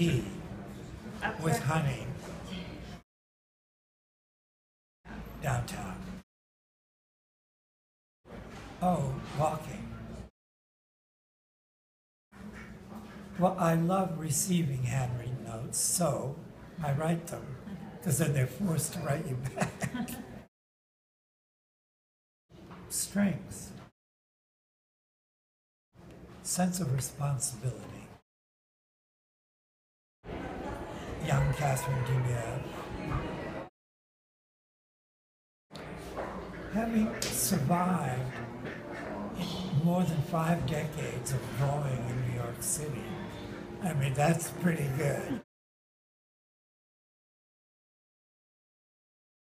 tea with honey downtown. Oh, walking. Well, I love receiving handwritten notes, so I write them because then they're forced to write you back. Strengths. Sense of responsibility. Young Catherine Deneuve. Having survived more than five decades of drawing in New York City, I mean, that's pretty good.